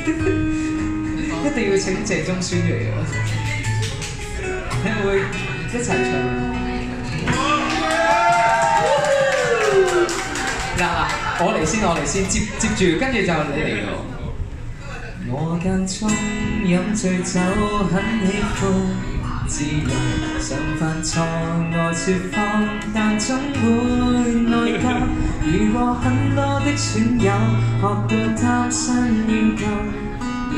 一定要请谢中轩嚟啊！你 会一齐唱吗？嗱啊，我嚟先，我嚟先，接接住，跟住就你嚟咯。我间中饮醉酒，很喜欢自由。常犯错，我说谎，但总会内疚。遇过很多的损友，学。到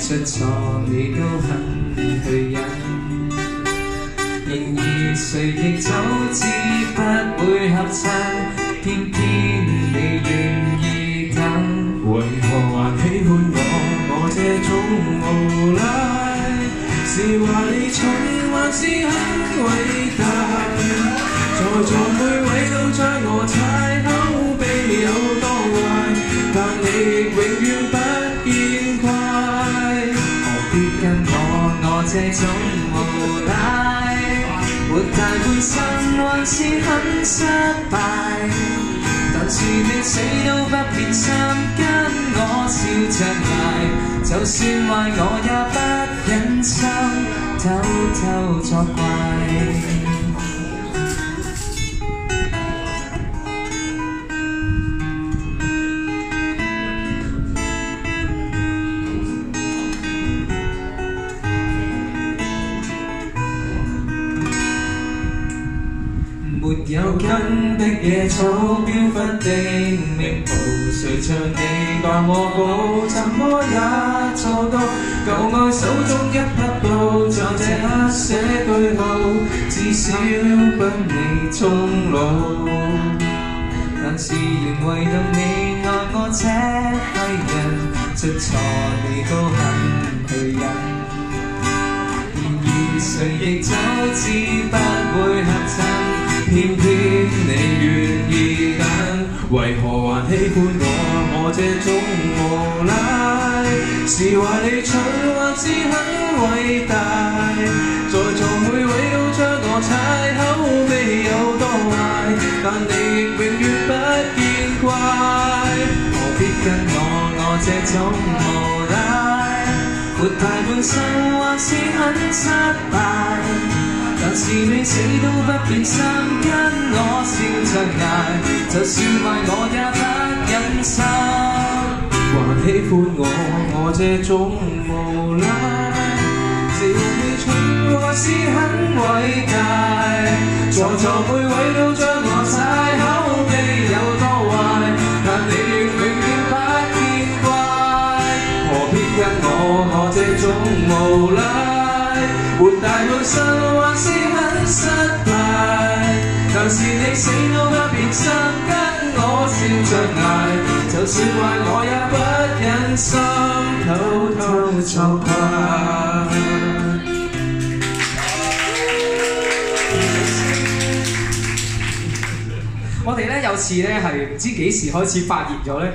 出错你都很去忍，然而谁亦早知不会合衬，偏偏你愿意等，为何还喜欢我？我这种无赖，是话你蠢，还是很伟大？跟我，我这种无赖，活大半生还是很失败。但是你死都不必参，跟我笑着挨，就算坏我也不忍心偷偷作怪。没有根的野草，飘忽的命途，谁像你待我好，怎么也做到？旧爱手中一匹布，在这刻写句号，至少不你终老。但是仍唯独你爱我这世人，出错你都肯去忍，然而谁亦早知不。是话你蠢还是很伟大？在座每位都将我踩口未有多坏，但你亦永远不见怪。何必跟我我这种无赖？活大半生还是很失败，但是你死都不变心，跟我笑着挨，就算坏我也不忍心。还喜欢我我这种无赖，笑面蠢哥是很伟大，在座每位都将我踩口碑有多坏，但你仍永远不见怪，何必跟我我这种无赖，活大半生还是。不忍心偷偷作怪我哋咧有次咧系唔知几时开始发现咗咧